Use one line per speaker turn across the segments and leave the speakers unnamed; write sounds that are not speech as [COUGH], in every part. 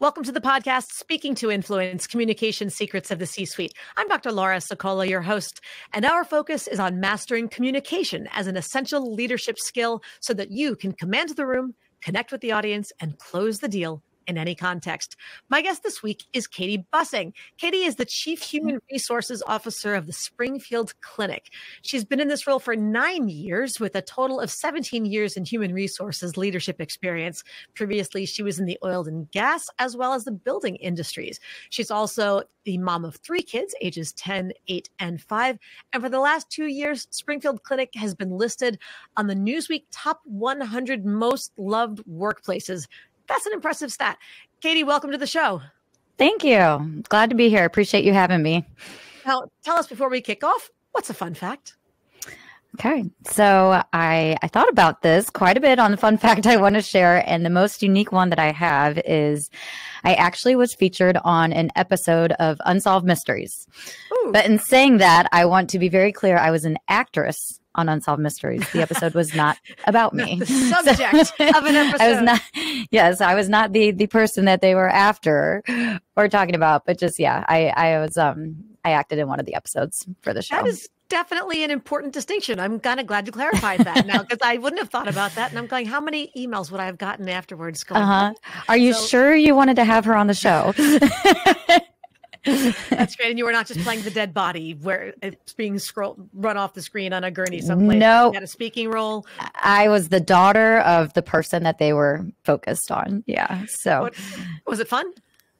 Welcome to the podcast, Speaking to Influence Communication Secrets of the C Suite. I'm Dr. Laura Sicola, your host, and our focus is on mastering communication as an essential leadership skill so that you can command the room, connect with the audience, and close the deal in any context. My guest this week is Katie Bussing. Katie is the Chief Human mm-hmm. Resources Officer of the Springfield Clinic. She's been in this role for nine years with a total of 17 years in human resources leadership experience. Previously, she was in the oil and gas as well as the building industries. She's also the mom of three kids, ages 10, 8, and 5. And for the last two years, Springfield Clinic has been listed on the Newsweek top 100 most loved workplaces that's an impressive stat. Katie, welcome to the show.
Thank you. Glad to be here. Appreciate you having me.
Now, tell us before we kick off, what's a fun fact?
Okay. So I, I thought about this quite a bit on the fun [LAUGHS] fact I want to share. And the most unique one that I have is I actually was featured on an episode of Unsolved Mysteries. Ooh. But in saying that, I want to be very clear I was an actress on Unsolved Mysteries. The episode was not about me.
the [LAUGHS] subject so, of an episode. [LAUGHS]
I was not, yes, I was not the the person that they were after or talking about, but just yeah, I I was um I acted in one of the episodes for the show.
That is definitely an important distinction. I'm kind of glad you clarified that now because I wouldn't have thought about that. And I'm going, how many emails would I have gotten afterwards? Going, uh-huh.
Are you so, sure you wanted to have her on the show? [LAUGHS]
That's great. And you were not just playing the dead body where it's being scrolled run off the screen on a gurney someplace.
No,
you had a speaking role.
I was the daughter of the person that they were focused on. Yeah. So what,
was it fun?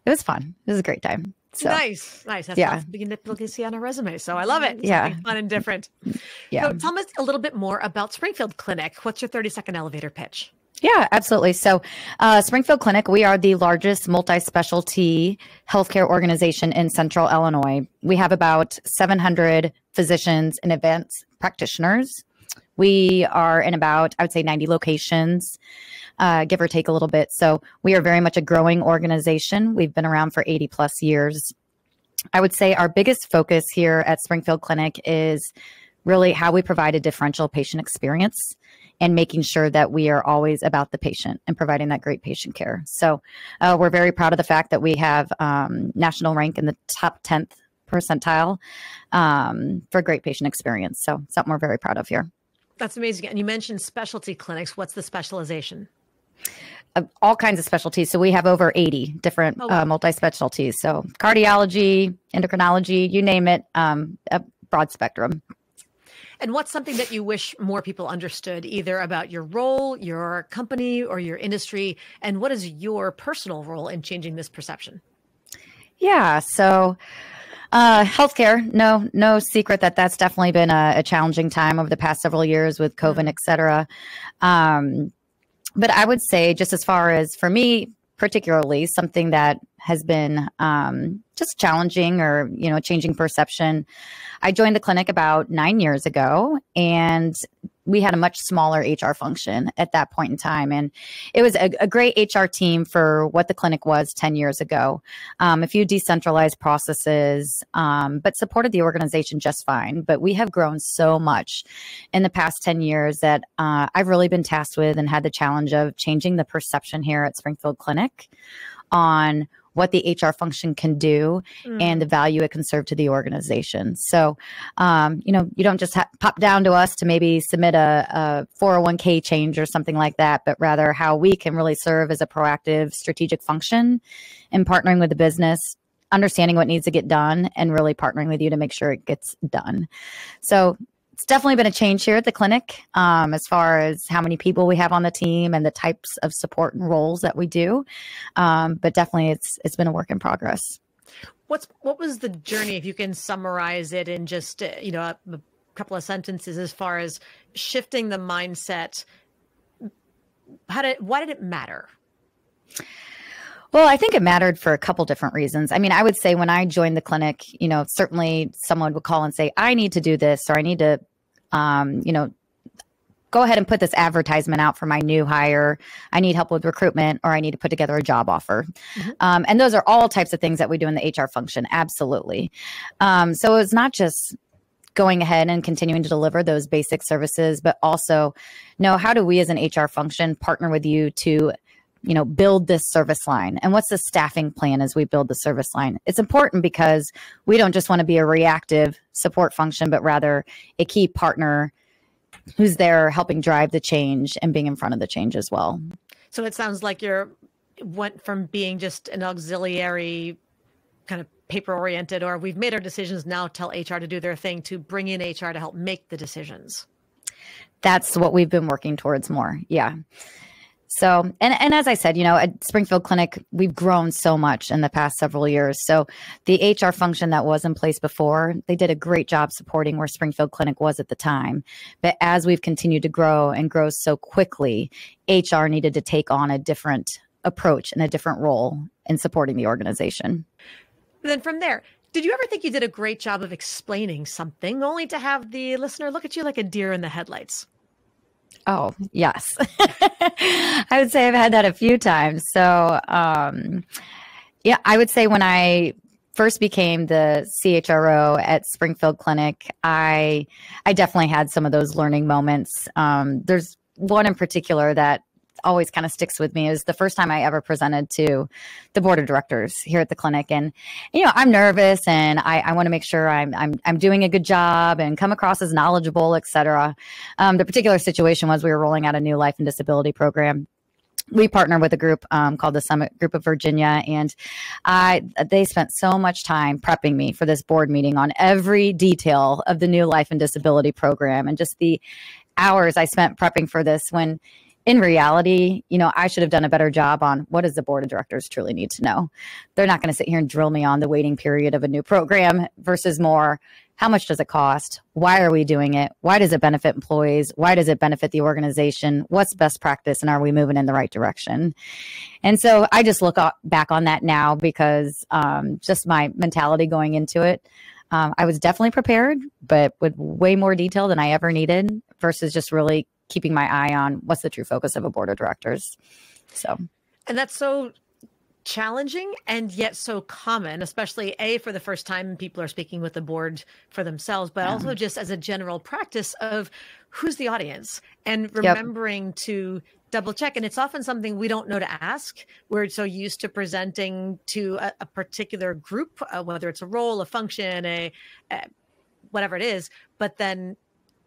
It was fun. It was a great time. So,
nice, nice. That's yeah. people can see on a resume. So I love it.
yeah,
fun and different.
Yeah.
So tell us a little bit more about Springfield Clinic. What's your thirty second elevator pitch?
Yeah, absolutely. So, uh, Springfield Clinic, we are the largest multi specialty healthcare organization in central Illinois. We have about 700 physicians and advanced practitioners. We are in about, I would say, 90 locations, uh, give or take a little bit. So, we are very much a growing organization. We've been around for 80 plus years. I would say our biggest focus here at Springfield Clinic is really how we provide a differential patient experience and making sure that we are always about the patient and providing that great patient care. So uh, we're very proud of the fact that we have um, national rank in the top 10th percentile um, for great patient experience. So something we're very proud of here.
That's amazing. And you mentioned specialty clinics. What's the specialization?
Uh, all kinds of specialties. So we have over 80 different oh, wow. uh, multi specialties. So cardiology, endocrinology, you name it, um, a broad spectrum.
And what's something that you wish more people understood, either about your role, your company, or your industry? And what is your personal role in changing this perception?
Yeah. So, uh, healthcare, no, no secret that that's definitely been a, a challenging time over the past several years with COVID, mm-hmm. et cetera. Um, but I would say, just as far as for me, particularly something that has been um, just challenging or you know changing perception. I joined the clinic about nine years ago and we had a much smaller hr function at that point in time. And it was a, a great hr team for what the clinic was 10 years ago. Um, a few decentralized processes um, but supported the organization just fine. But we have grown so much in the past 10 years that uh, i've really been tasked with and had the challenge of changing the perception here at springfield clinic on what the HR function can do mm. and the value it can serve to the organization. So, um, you know, you don't just ha- pop down to us to maybe submit a, a 401k change or something like that, but rather how we can really serve as a proactive strategic function in partnering with the business understanding what needs to get done and really partnering with you to make sure it gets done. So it's definitely been a change here at the clinic um, as far as how many people we have on the team and the types of support and roles that we do. Um, but definitely, it's it's been a work in progress.
What's what was the journey? If you can summarize it in just uh, you know a, a couple of sentences, as far as shifting the mindset. How did why did it matter?
Well, I think it mattered for a couple different reasons. I mean, I would say when I joined the clinic, you know, certainly someone would call and say, I need to do this or I need to um, you know, go ahead and put this advertisement out for my new hire. I need help with recruitment or I need to put together a job offer. Mm-hmm. Um, and those are all types of things that we do in the HR function. Absolutely. Um, so it's not just going ahead and continuing to deliver those basic services, but also know how do we as an HR function partner with you to you know, build this service line? And what's the staffing plan as we build the service line? It's important because we don't just want to be a reactive support function, but rather a key partner who's there helping drive the change and being in front of the change as well.
So it sounds like you're went from being just an auxiliary kind of paper oriented or we've made our decisions now tell HR to do their thing to bring in HR to help make the decisions.
That's what we've been working towards more. Yeah. So, and, and as I said, you know, at Springfield Clinic, we've grown so much in the past several years. So, the HR function that was in place before, they did a great job supporting where Springfield Clinic was at the time. But as we've continued to grow and grow so quickly, HR needed to take on a different approach and a different role in supporting the organization.
then from there, did you ever think you did a great job of explaining something only to have the listener look at you like a deer in the headlights?
Oh, yes. [LAUGHS] I would say I've had that a few times. So, um, yeah, I would say when I first became the CHRO at Springfield Clinic, I I definitely had some of those learning moments. Um, there's one in particular that always kind of sticks with me is the first time I ever presented to the board of directors here at the clinic. And, you know, I'm nervous and I, I want to make sure I'm, I'm, I'm doing a good job and come across as knowledgeable, et cetera. Um, the particular situation was we were rolling out a new life and disability program we partner with a group um, called the Summit Group of Virginia, and I they spent so much time prepping me for this board meeting on every detail of the new life and disability program, and just the hours I spent prepping for this. When in reality, you know, I should have done a better job on what does the board of directors truly need to know. They're not going to sit here and drill me on the waiting period of a new program versus more how much does it cost? Why are we doing it? Why does it benefit employees? Why does it benefit the organization? What's best practice and are we moving in the right direction? And so I just look back on that now because um, just my mentality going into it. Um, I was definitely prepared, but with way more detail than I ever needed versus just really keeping my eye on what's the true focus of a board of directors. So,
and that's so challenging and yet so common, especially A, for the first time people are speaking with the board for themselves, but yeah. also just as a general practice of who's the audience and remembering yep. to double check. And it's often something we don't know to ask. We're so used to presenting to a, a particular group, uh, whether it's a role, a function, a, a whatever it is, but then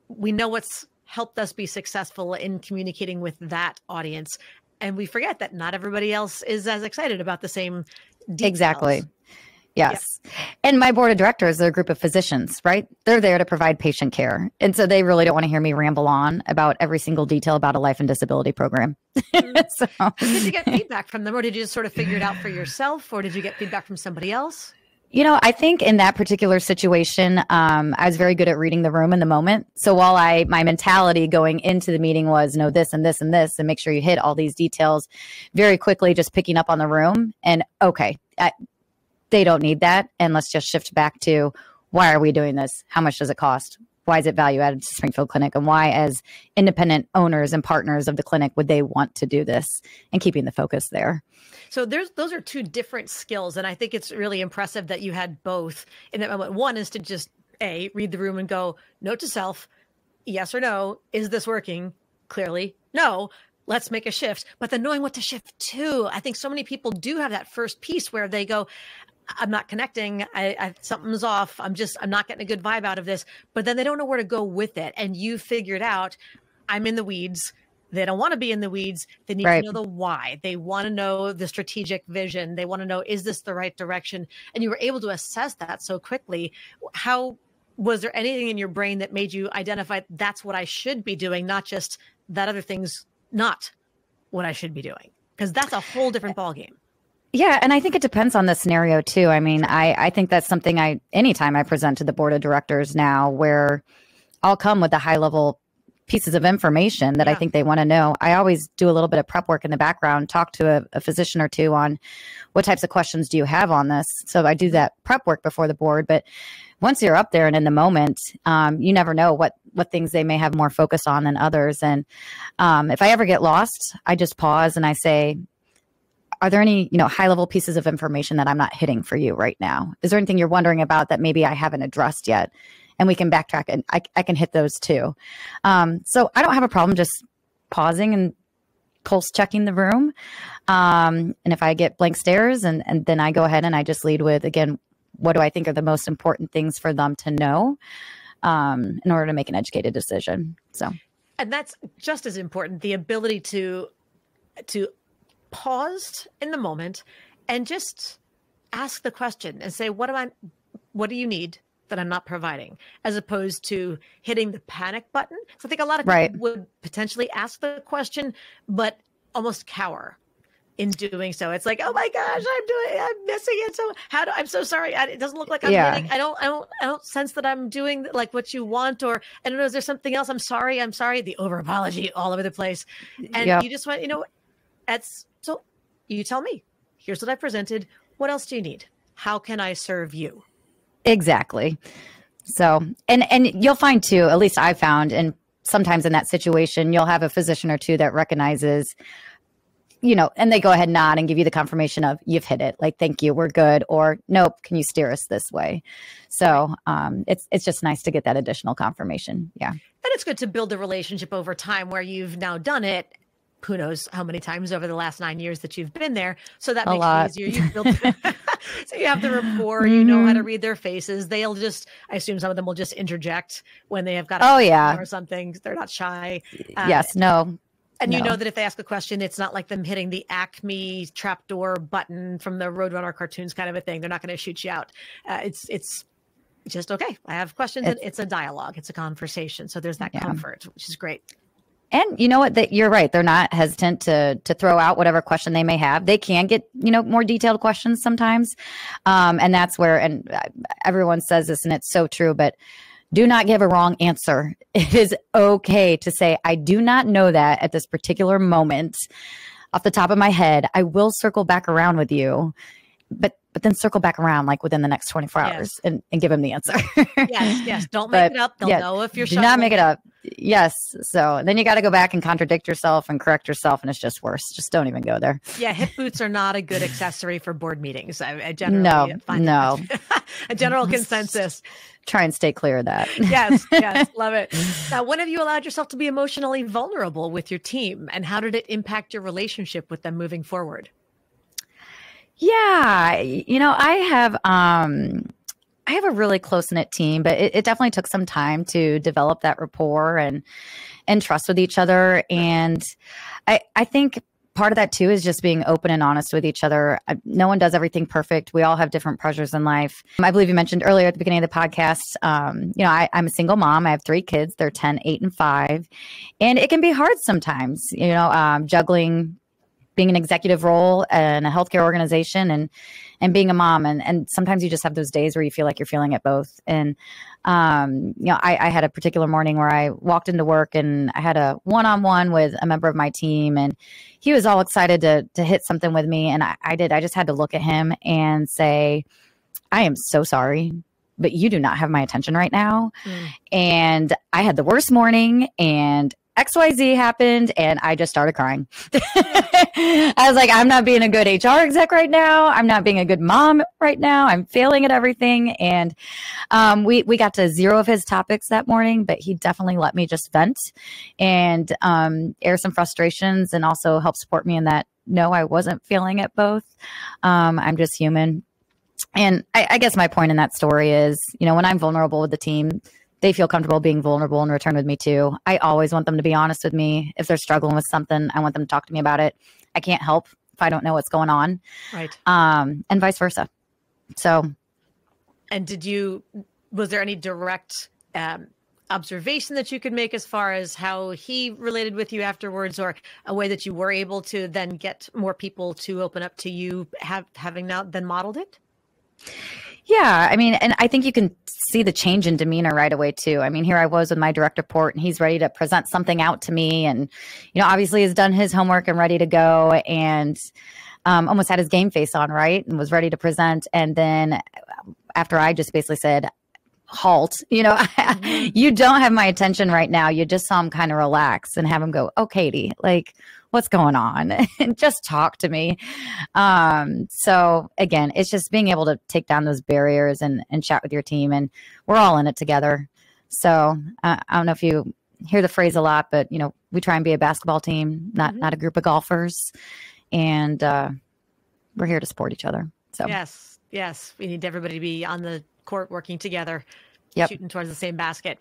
we know what's helped us be successful in communicating with that audience. And we forget that not everybody else is as excited about the same details.
Exactly. Yes. Yeah. And my board of directors are a group of physicians, right? They're there to provide patient care. And so they really don't want to hear me ramble on about every single detail about a life and disability program.
Mm-hmm. [LAUGHS] so. Did you get feedback from them or did you just sort of figure it out for yourself or did you get feedback from somebody else?
You know, I think in that particular situation, um, I was very good at reading the room in the moment. So while I, my mentality going into the meeting was know this and this and this, and make sure you hit all these details very quickly, just picking up on the room and okay, I, they don't need that. And let's just shift back to why are we doing this? How much does it cost? Why is it value added to Springfield Clinic? And why, as independent owners and partners of the clinic, would they want to do this and keeping the focus there?
So there's those are two different skills, and I think it's really impressive that you had both. In that moment, one is to just a read the room and go note to self, yes or no, is this working? Clearly, no. Let's make a shift. But then knowing what to shift to, I think so many people do have that first piece where they go, I'm not connecting. I, I, something's off. I'm just I'm not getting a good vibe out of this. But then they don't know where to go with it. And you figured out I'm in the weeds. They don't want to be in the weeds. They need right. to know the why. They want to know the strategic vision. They want to know, is this the right direction? And you were able to assess that so quickly. How was there anything in your brain that made you identify that's what I should be doing, not just that other thing's not what I should be doing? Because that's a whole different ballgame.
Yeah, and I think it depends on the scenario too. I mean, I I think that's something I anytime I present to the board of directors now where I'll come with a high level pieces of information that yeah. I think they want to know. I always do a little bit of prep work in the background, talk to a, a, physician or two on what types of questions do you have on this. So I do that prep work before the board. But once you're up there and in the moment, um, you never know what what things they may have more focus on than others. And um, if I ever get lost, I just pause and I say, are there any you know high level pieces of information that i'm not hitting for you right now is there anything you're wondering about that maybe i haven't addressed yet and we can backtrack and I, I can hit those too. Um, so I don't have a problem just pausing and pulse checking the room. Um, and if I get blank stares, and, and then I go ahead and I just lead with, again, what do I think are the most important things for them to know um, in order to make an educated decision? So,
and that's just as important the ability to to pause in the moment and just ask the question and say, what am I, what do you need? That I'm not providing, as opposed to hitting the panic button. So I think a lot of people right. would potentially ask the question, but almost cower in doing so. It's like, oh my gosh, I'm doing, I'm missing it. So how do I'm so sorry. I, it doesn't look like I'm yeah. Hitting, I don't, I don't, I don't sense that I'm doing like what you want, or I don't know. Is there something else? I'm sorry. I'm sorry. The over apology all over the place, and yep. you just want, you know, that's so. You tell me. Here's what I presented. What else do you need? How can I serve you?
Exactly. So, and and you'll find too, at least I found, and sometimes in that situation, you'll have a physician or two that recognizes, you know, and they go ahead and nod and give you the confirmation of you've hit it, like thank you, we're good, or nope, can you steer us this way? So, um, it's it's just nice to get that additional confirmation. Yeah, and
it's good to build a relationship over time where you've now done it who knows how many times over the last nine years that you've been there. So that a makes lot. it easier. You build [LAUGHS] [LAUGHS] so you have the rapport, mm-hmm. you know how to mm-hmm. read their faces. They'll just, I assume some of them will just interject when they have got
oh yeah
or something. They're not shy.
Uh, yes, no.
And
no.
you know that if they ask a question, it's not like them hitting the Acme trapdoor button from the Roadrunner cartoons kind of a thing. They're not going to shoot you out. Uh, it's it's just okay. I have questions. It's, it's, a dialogue. It's a conversation. So there's that yeah. comfort, which is great.
And you know what? That you're right. They're not hesitant to to throw out whatever question they may have. They can get you know more detailed questions sometimes, um, and that's where and uh, everyone says this, and it's so true. But do not give a wrong answer. [LAUGHS] It is okay to say I do not know that at this particular moment, off the top of my head. I will circle back around with you, but but then circle back around like within the next 24 hours yes. and, and give them the answer.
yes, yes. Don't make but, it up. They'll yeah, know if you're
Do not make it up. Yes. So then you got to go back and contradict yourself and correct yourself, and it's just worse. Just don't even go there.
Yeah, hip boots are not a good accessory for board meetings. I, I generally
no,
find
no. [LAUGHS]
a general consensus. [LAUGHS]
Try and stay clear of that.
yes, yes, [LAUGHS] love it. Now, when have you allowed yourself to be emotionally vulnerable with your team, and how did it impact your relationship with them moving forward?
Yeah, you know, I have um I have a really close knit team, but it, it, definitely took some time to develop that rapport and and trust with each other. And I I think part of that too is just being open and honest with each other. No one does everything perfect. We all have different pressures in life. I believe you mentioned earlier at the beginning of the podcast, um, you know, I, am a single mom. I have three kids. They're 10, 8, and 5. And it can be hard sometimes, you know, um, juggling being an executive role in a healthcare organization and and being a mom and and sometimes you just have those days where you feel like you're feeling it both and um, you know I, I had a particular morning where I walked into work and I had a one-on-one with a member of my team and he was all excited to to hit something with me and I, I did I just had to look at him and say I am so sorry but you do not have my attention right now. Mm. And I had the worst morning and XYZ happened and I just started crying. [LAUGHS] I was like, I'm not being a good HR exec right now. I'm not being a good mom right now. I'm failing at everything. And um, we, we got to zero of his topics that morning, but he definitely let me just vent and um, air some frustrations and also help support me in that no, I wasn't feeling it both. Um, I'm just human. And I, I guess my point in that story is, you know, when I'm vulnerable with the team, they feel comfortable being vulnerable in return with me too. I always want them to be honest with me. If they're struggling with something, I want them to talk to me about it. I can't help if I don't know what's going on.
Right.
Um, and vice versa. So.
And did you, was there any direct um, observation that you could make as far as how he related with you afterwards or a way that you were able to then get more people to open up to you have having now then modeled it?
Yeah, I mean, and I think you can see the change in demeanor right away too. I mean, here I was with my direct report, and he's ready to present something out to me, and you know, obviously has done his homework and ready to go, and um, almost had his game face on, right, and was ready to present. And then after I just basically said, halt. You know, mm-hmm. [LAUGHS] you don't have my attention right now. You just saw him kind of relax and have him go, oh, Katie, like, what's going on? [LAUGHS] and just talk to me. Um, so again, it's just being able to take down those barriers and, and chat with your team. And we're all in it together. So uh, I don't know if you hear the phrase a lot, but, you know, we try and be a basketball team, not mm-hmm. not a group of golfers, and uh, we're here to support each other. So
yes, yes, we need everybody to be on the court working together,
yep.
shooting towards the same basket.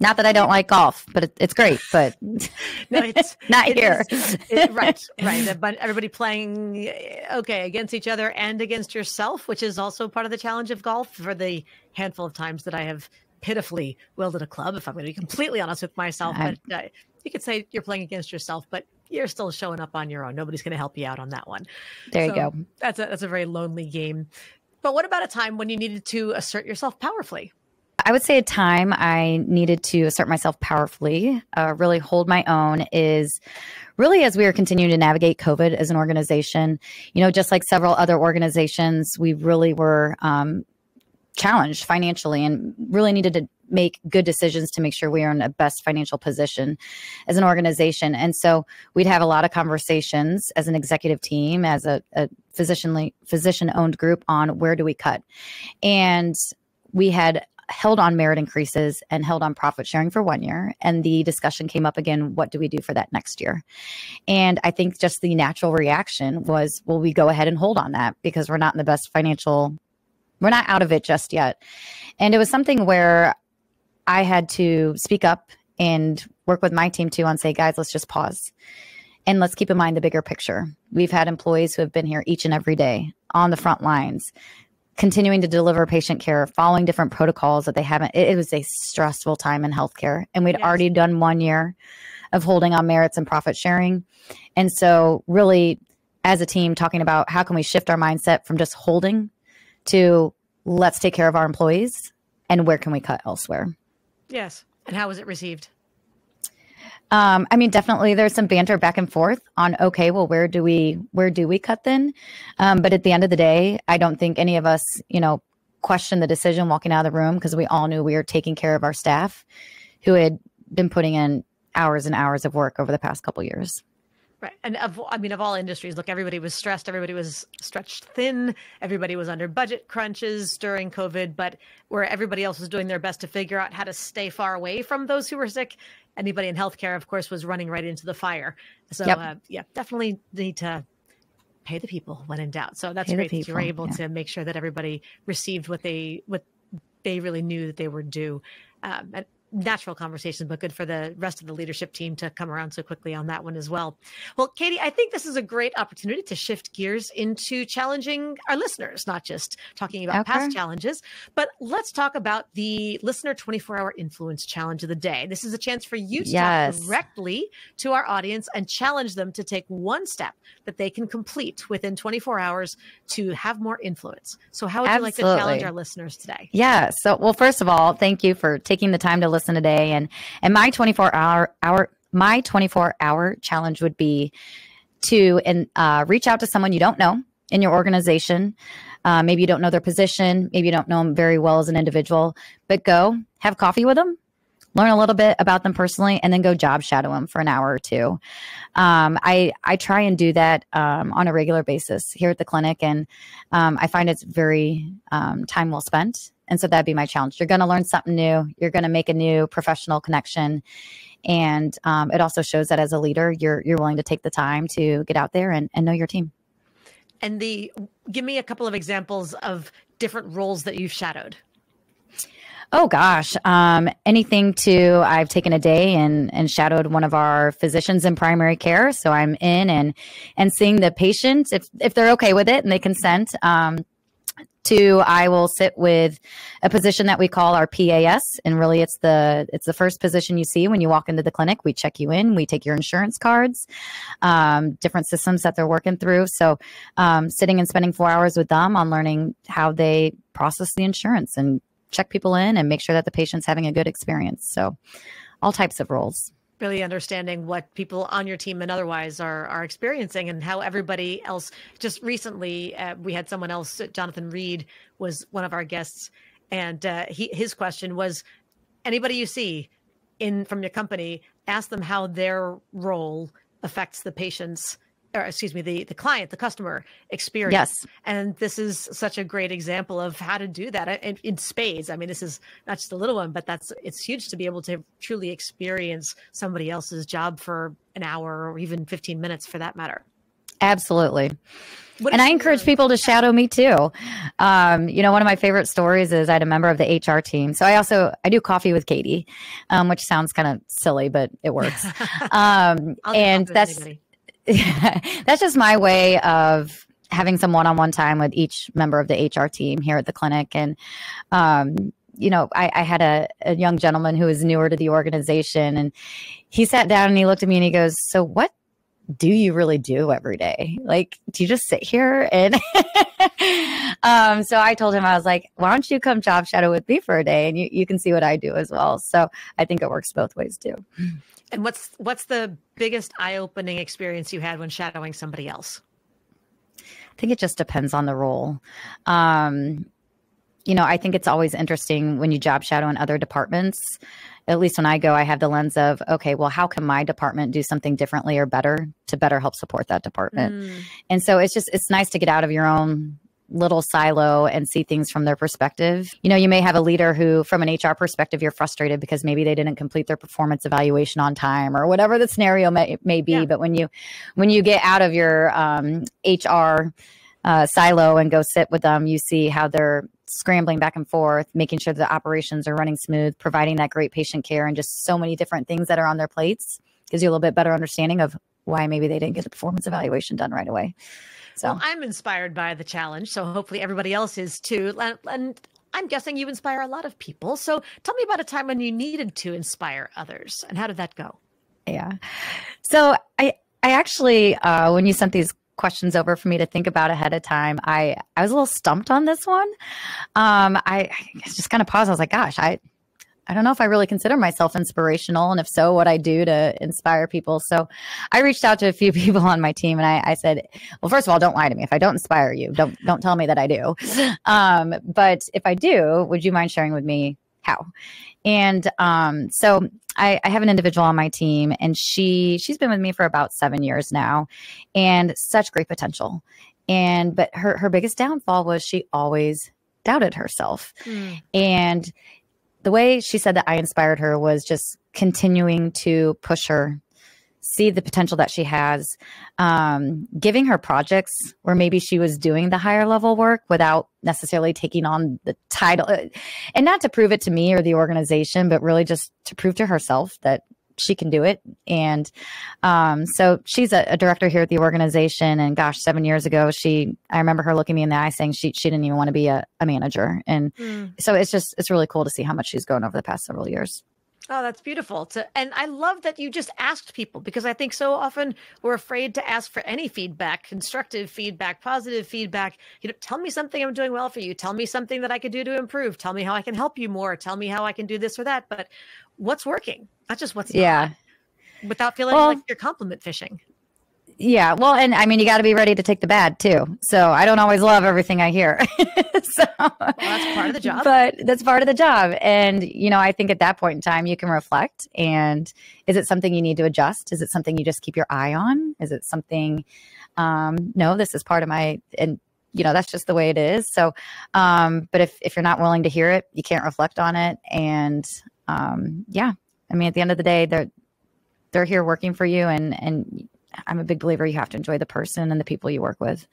Not that I don't like golf, but it, it's great. But [LAUGHS] no, it's [LAUGHS] not it here.
Is, it, [LAUGHS] right, right. But everybody playing okay against each other and against yourself, which is also part of the challenge of golf. For the handful of times that I have pitifully wielded a club, if I'm going to be completely honest with myself, I'm, but uh, you could say you're playing against yourself, but you're still showing up on your own. Nobody's going to help you out on that one.
There so you go.
That's a that's a very lonely game. But what about a time when you needed to assert yourself powerfully?
I would say a time I needed to assert myself powerfully, uh, really hold my own is really as we were continuing to navigate COVID as an organization. You know, just like several other organizations, we really were um, challenged financially and really needed to make good decisions to make sure we are in the best financial position as an organization. And so we'd have a lot of conversations as an executive team, as a, a physician physician owned group on where do we cut. And we had held on merit increases and held on profit sharing for one year. And the discussion came up again what do we do for that next year? And I think just the natural reaction was, will we go ahead and hold on that because we're not in the best financial, we're not out of it just yet. And it was something where I had to speak up and work with my team too on say, guys, let's just pause. And let's keep in mind the bigger picture. We've had employees who have been here each and every day on the front lines, continuing to deliver patient care, following different protocols that they haven't. It, it was a stressful time in healthcare. And we'd yes. already done one year of holding on merits and profit sharing. And so, really, as a team, talking about how can we shift our mindset from just holding to let's take care of our employees and where can we cut elsewhere.
Yes. And how was it received?
Um, I mean, definitely there's some banter back and forth on okay, well, where do we where do we cut then? Um, but at the end of the day, I don't think any of us, you know, questioned the decision walking out of the room because we all knew we were taking care of our staff who had been putting in hours and hours of work over the past couple years.
Right. And of, I mean, of all industries, look, everybody was stressed. Everybody was stretched thin. Everybody was under budget crunches during COVID, but where everybody else was doing their best to figure out how to stay far away from those who were sick, anybody in healthcare, of course, was running right into the fire. So, yep. uh, yeah, definitely need to pay the people when in doubt. So that's pay great that you were able yeah. to make sure that everybody received what they, what they really knew that they were due. Um, and natural conversation, but good for the rest of the leadership team to come around so quickly on that one as well. Well, Katie, I think this is a great opportunity to shift gears into challenging our listeners, not just talking about okay. past challenges, but let's talk about the listener 24 hour influence challenge of the day. This is a chance for you to yes. talk directly to our audience and challenge them to take one step that they can complete within 24 hours to have more influence. So, how would Absolutely. you like to challenge our listeners today?
Yeah. So, well, first of all, thank you for taking the time to listen listen today. And and my 24 hour hour my 24 hour challenge would be to and uh, reach out to someone you don't know in your organization. Uh, maybe you don't know their position. Maybe you don't know them very well as an individual, but go have coffee with them, learn a little bit about them personally, and then go job shadow them for an hour or two. Um, I I try and do that um, on a regular basis here at the clinic, and um, I find it's very um, time well spent. And so that'd be my challenge. You're going to learn something new. You're going to make a new professional connection, and um, it also shows that as a leader, you're you're willing to take the time to get out there and, and know your team.
And the give me a couple of examples of different roles that you've shadowed.
Oh gosh, um, anything to I've taken a day and and shadowed one of our physicians in primary care. So I'm in and and seeing the patient if if they're okay with it and they consent. Um, to I will sit with a position that we call our PAS, and really it's the it's the first position you see when you walk into the clinic. We check you in, we take your insurance cards, um, different systems that they're working through. So um, sitting and spending four hours with them on learning how they process the insurance and check people in and make sure that the patient's having a good experience. So all types of roles
really understanding what people on your team and otherwise are are experiencing and how everybody else just recently uh, we had someone else jonathan reed was one of our guests. And uh, he his question was anybody you see in from your company ask them how their role affects the patient's or excuse me, the the client, the customer experience.
Yes.
And this is such a great example of how to do that in, in spades. I mean, this is not just a little one, but that's it's huge to be able to truly experience somebody else's job for an hour or even 15 minutes for that matter.
Absolutely. What and I encourage people to shadow me too. Um, you know, one of my favorite stories is I had a member of the HR team. So I also I do coffee with Katie, um, which sounds kind of silly, but it works. [LAUGHS] Um, and that's [LAUGHS] that's just my way of having some one-on-one time with each member of the HR team here at the clinic. And um, you know, I, I had a, a young gentleman who was newer to the organization, and he sat down and he looked at me and he goes, "So what do you really do every day? Like, do you just sit here? And [LAUGHS] um, so I told him, I was like, why don't you come job shadow with me for a day and you, you can see what I do as well. So I think it works both ways too.
And what's what's the biggest eye-opening experience you had when shadowing somebody else?
I think it just depends on the role. Um, you know, I think it's always interesting when you job shadow in other departments. At least when I go, I have the lens of, okay, well, how can my department do something differently or better to better help support that department? Mm. And so it's just, it's nice to get out of your own little silo and see things from their perspective. You know, you may have a leader who, from an HR perspective, you're frustrated because maybe they didn't complete their performance evaluation on time or whatever the scenario may, may be. Yeah. But when you when you get out of your um, HR uh, silo and go sit with them, you see how they're scrambling back and forth, making sure the operations are running smooth, providing that great patient care, and just so many different things that are on their plates gives you a little bit better understanding of why maybe they didn't get the performance evaluation done right away. So
well, I'm inspired by the challenge. So hopefully everybody else is too. And I'm guessing you inspire a lot of people. So tell me about a time when you needed to inspire others and how did that go?
Yeah. So I I actually uh, when you sent these questions over for me to think about ahead of time, I I was a little stumped on this one. Um, I, I just kind of paused. I was like, gosh, I I don't know if I really consider myself inspirational, and if so, what I do to inspire people. So, I reached out to a few [LAUGHS] people on my team, and I, I said, "Well, first of all, don't lie to me. If I don't inspire you, don't don't tell me that I do. [LAUGHS] Um, but if I do, would you mind sharing with me how?" And um, so, I, I have an individual on my team, and she she's been with me for about seven years now, and such great potential. And but her her biggest downfall was she always doubted herself, mm. and the way she said that I inspired her was just continuing to push her, see the potential that she has, um, giving her projects where maybe she was doing the higher level work without necessarily taking on the title, uh, and not to prove it to me or the organization, but really just to prove to herself that she can do it. And um, so she's a, a, director here at the organization. And gosh, seven years ago, she I remember her looking me in the eye saying she she didn't even want to be a, a manager. And mm. so it's just it's really cool to see how much she's grown over the past several years.
Oh, that's beautiful. To, and I love that you just asked people because I think so often we're afraid to ask for any feedback, constructive feedback, positive feedback. You know, tell me something I'm doing well for you. Tell me something that I could do to improve. Tell me how I can help you more. Tell me how I can do this or that. But what's working, not just what's
yeah.
Not, without feeling well, like you're compliment fishing.
Yeah, well, and I mean, you got to be ready to take the bad too. So I don't always love everything I hear. [LAUGHS]
so well, that's part of the job.
But that's part of the job. And, you know, I think at that point in time, you can reflect. And is it something you need to adjust? Is it something you just keep your eye on? Is it something, um, no, this is part of my, and, you know, that's just the way it is. So, um, but if, if you're not willing to hear it, you can't reflect on it. And, um, yeah, I mean, at the end of the day, they're, they're here working for you and, and, I'm a big believer you have to enjoy the person and the people you work with.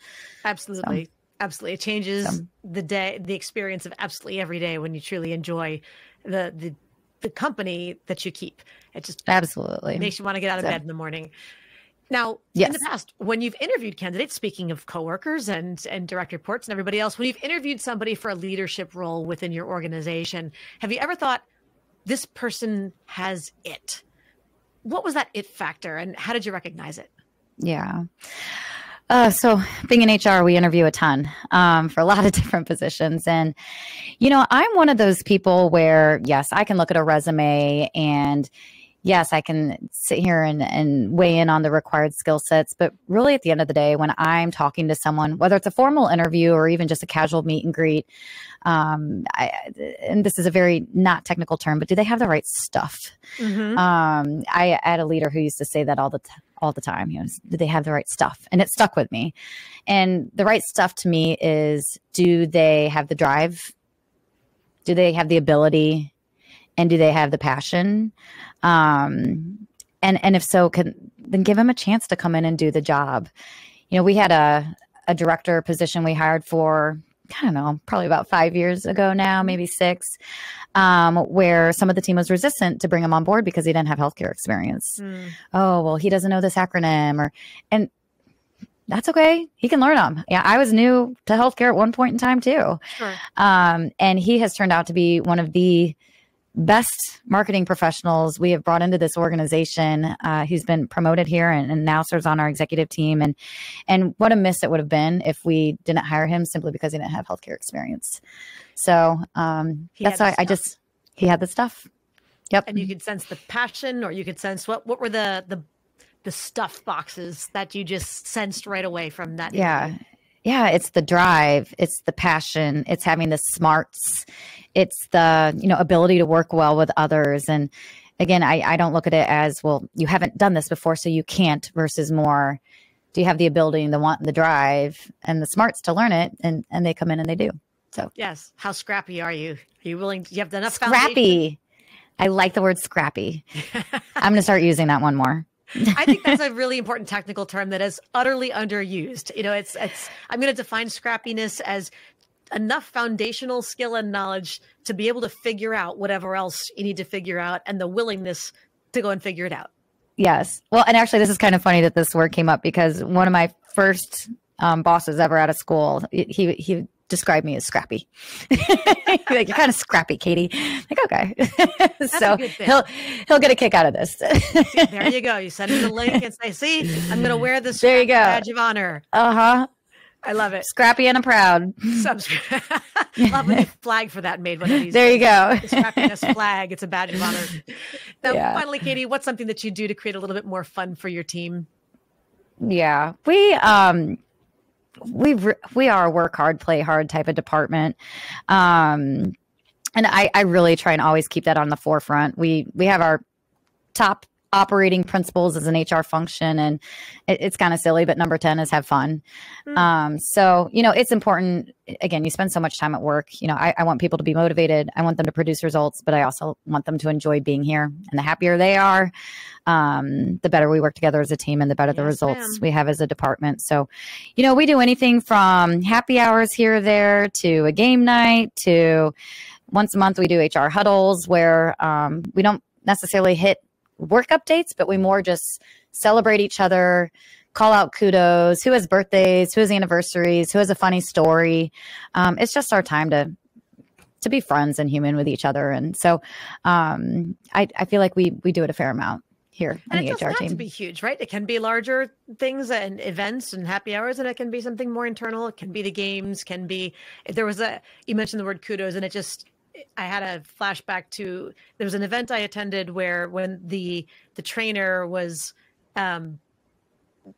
Absolutely. So, absolutely. It changes so. the day, the experience of absolutely every day when you truly enjoy the, the, the company that you keep. It just
absolutely
makes you want to get out of so. bed in the morning. Now, yes. in the past, when you've interviewed candidates, speaking of coworkers and and direct reports and everybody else, when you've interviewed somebody for a leadership role within your organization, have you ever thought this person has it? What was that it factor and how did you recognize it?
Yeah. Uh, so being in HR, we interview a ton um, for a lot of [LAUGHS] different positions. And, you know, I'm one of those people where, yes, I can look at a resume and yes, I can sit here and, and weigh in on the required skill sets. But really, at the end of the day, when I'm talking to someone, whether it's a formal interview or even just a casual meet and greet, um, I, and this is a very not technical term, but do they have the right stuff? Mm-hmm. Um, I had a leader who used to say that all the time all the time. You know, do they have the right stuff? And it stuck with me. And the right stuff to me is do they have the drive? Do they have the ability? And do they have the passion? Um, and and if so, can then give them a chance to come in and do the job. You know, we had a a director position we hired for I don't know, probably about five years ago now, maybe six, um, where some of the team was resistant to bring him on board because he didn't have healthcare experience. Mm. Oh, well, he doesn't know this acronym, or and that's okay. He can learn them. Yeah, I was new to healthcare at one point in time too, sure. um, and he has turned out to be one of the best marketing professionals we have brought into this organization uh, who's been promoted here and, and, now serves on our executive team. And and what a miss it would have been if we didn't hire him simply because he didn't have healthcare experience. So um, that's why i just he had the stuff. Yep.
And you could sense the passion or you could sense what what were the the the stuff boxes that you just sensed right away from that
yeah. interview? Yeah it's the drive it's the passion it's having the smarts it's the you know ability to work well with others. And again I, I don't look at it as well you haven't done this before so you can't versus more do you have the ability and the want and the drive and the smarts to learn it? And and they come in and they do. So.
Yes. How scrappy are you? Are you willing to, you have enough
scrappy. foundation? i like the word scrappy. [LAUGHS] I'm going to start using that one more
I think that's a really important technical term that is utterly underused. You know, it's it's I'm going to define scrappiness as enough foundational skill and knowledge to be able to figure out whatever else you need to figure out and the willingness to go and figure it out.
Yes. Well, and actually, this is kind of funny that this word came up because one of my first um, bosses ever out of school, he he described me as scrappy. [LAUGHS] like you're kind of scrappy, Katie. Like okay, [LAUGHS] so he'll he'll get a kick out of this.
there [LAUGHS] you go. You send him the link and say, "See, I'm going to wear this there you go. badge of honor."
Uh huh.
I love it.
Scrappy and a proud.
Subscribe. love flag for that made one of these.
There you go.
The scrappiness flag. It's a badge of honor. Now, yeah. finally, Katie, what's something that you do to create a little bit more fun for your team?
Yeah, we um we we are a work hard, play hard type of department. Um, and I, I really try and always keep that on the forefront. We we have our top operating principles as an HR function. And it, it's kind of silly, but number 10 is have fun. Mm-hmm. Um, so, you know, it's important. Again, you spend so much time at work. You know, I, I, want people to be motivated. I want them to produce results, but I also want them to enjoy being here. And the happier they are, um, the better we work together as a team and the better yes, the results ma'am. we have as a department. So, you know, we do anything from happy hours here or there to a game night to once a month we do HR huddles where um, we don't necessarily hit work updates, but we more just celebrate each other, call out kudos, who has birthdays, who has anniversaries, who has a funny story. Um, it's just our time to to be friends and human with each other. And so um, I, I feel like we we do it a fair amount here
and
in the
it
HR
team.
to
be huge, right? It can be larger things and events and happy hours, and it can be something more internal. It can be the games, can be. If there was a, you mentioned the word kudos, and it just I had a flashback to there was an event I attended where when the the trainer was um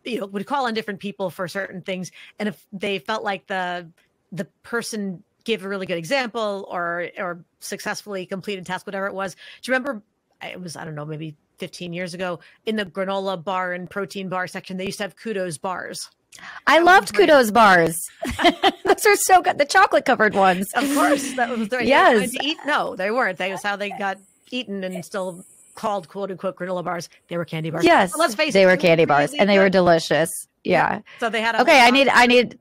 you know would call on different people for certain things. And if they felt like the the person gave a really good example or or successfully completed task whatever it was. Do you remember it was I don't know maybe 15 years ago in the granola bar and protein bar section they used to have kudos bars
I loved kudos bars. [LAUGHS] Those were so good. The chocolate covered ones.
Of course. That was their yes. To eat. No, they weren't. That was how they got eaten and still called quote unquote granola bars. They were candy bars.
Yes. let's face they it. They were candy bars and they good. were delicious. Yeah. yeah.
So they had
Okay, I need I need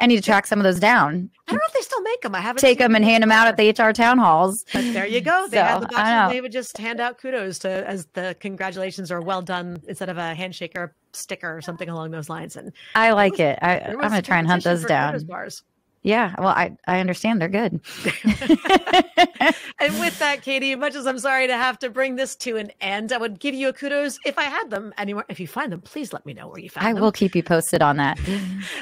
I need to track some of those down.
I don't know if they still make them. I haven't
take them and hand them out at the HR town halls.
But there you go. They so, had the. They would just hand out kudos to as the congratulations or well done instead of a handshake or a sticker or something along those lines. And
I like was, it. I, am going to try and hunt those down. Bars. Yeah, well, I, I understand they're good. [LAUGHS]
and with that, Katie, much as I'm sorry to have to bring this to an end, I would give you a kudos if I had them anywhere. If you find them, please let me know where you found
I
them.
I will keep you posted on that. [LAUGHS]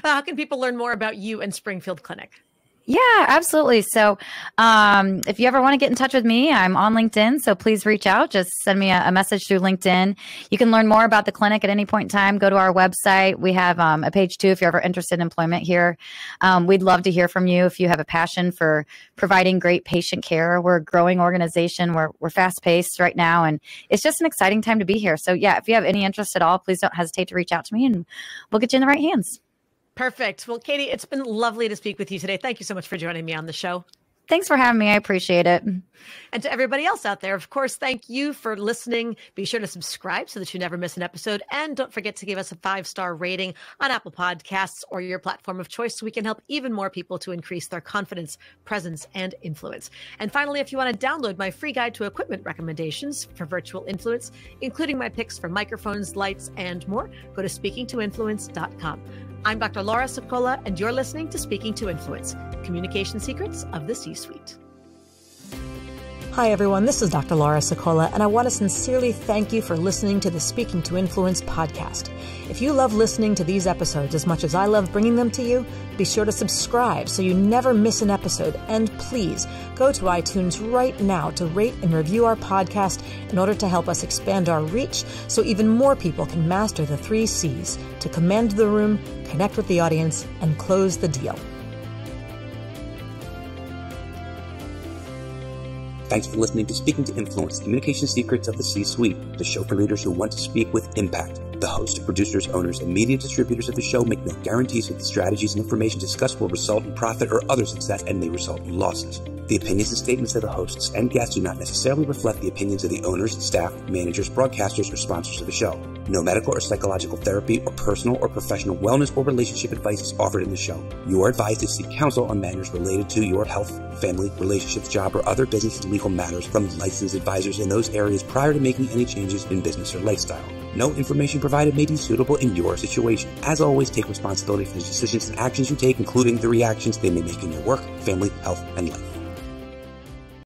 Uh, how can people learn more about you and Springfield Clinic?
Yeah, absolutely. So, um, if you ever want to get in touch with me, I'm on LinkedIn. So please reach out. Just send me a, a, message through LinkedIn. You can learn more about the clinic at any point in time. Go to our website. We have um, a page too if you're ever interested in employment here. Um, we'd love to hear from you if you have a passion for providing great patient care. We're a growing organization. We're, we're fast paced right now, and it's just an exciting time to be here. So, yeah, if you have any interest at all, please don't hesitate to reach out to me and we'll get you in the right hands.
Perfect. Well, Katie, it's been lovely to speak with you today. Thank you so much for joining me on the show.
Thanks for having me. I appreciate it.
And to everybody else out there, of course, thank you for listening. Be sure to subscribe so that you never miss an episode. And don't forget to give us a five star rating on Apple Podcasts or your platform of choice so we can help even more people to increase their confidence, presence, and influence. And finally, if you want to download my free guide to equipment recommendations for virtual influence, including my picks for microphones, lights, and more, go to speakingtoinfluence.com. I'm Dr. Laura Sicola, and you're listening to Speaking to Influence Communication Secrets of the C Suite. Hi, everyone. This is Dr. Laura Sicola, and I want to sincerely thank you for listening to the Speaking to Influence podcast. If you love listening to these episodes as much as I love bringing them to you, be sure to subscribe so you never miss an episode. And please go to iTunes right now to rate and review our podcast in order to help us expand our reach so even more people can master the three C's to command the room, connect with the audience, and close the deal.
Thanks for listening to Speaking to Influence Communication Secrets of the C Suite, the show for leaders who want to speak with impact. The hosts, producers, owners, and media distributors of the show make no guarantees that the strategies and information discussed will result in profit or other success and may result in losses. The opinions and statements of the hosts and guests do not necessarily reflect the opinions of the owners, staff, managers, broadcasters, or sponsors of the show. No medical or psychological therapy or personal or professional wellness or relationship advice is offered in the show. You are advised to seek counsel on matters related to your health, family, relationships, job, or other business and legal matters from licensed advisors in those areas prior to making any changes in business or lifestyle. No information provided may be suitable in your situation. As always, take responsibility for the decisions and actions you take, including the reactions they may make in your work, family, health, and life.